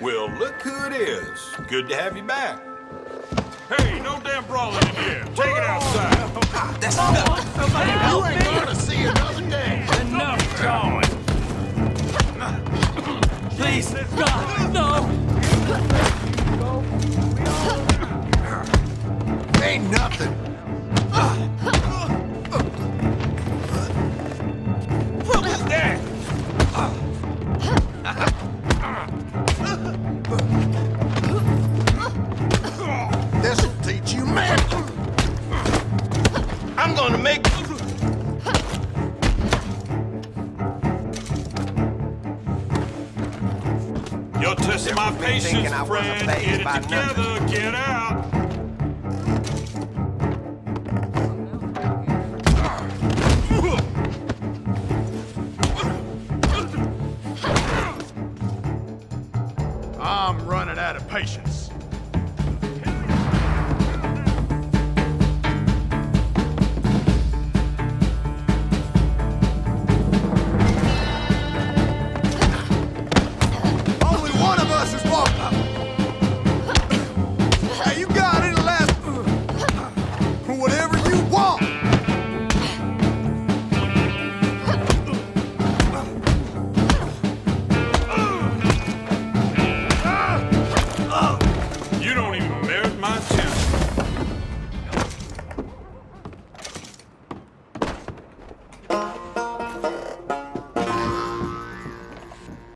Well, look who it is. Good to have you back. Hey, no damn brawling in here. Take it outside. That's enough. Oh, you ain't gonna see another day. Enough going. Please, God, no. Ain't nothing. I'm gonna make... You're testing my patience, thinking I wasn't friend. Get it together. Get out. I'm running out of patience.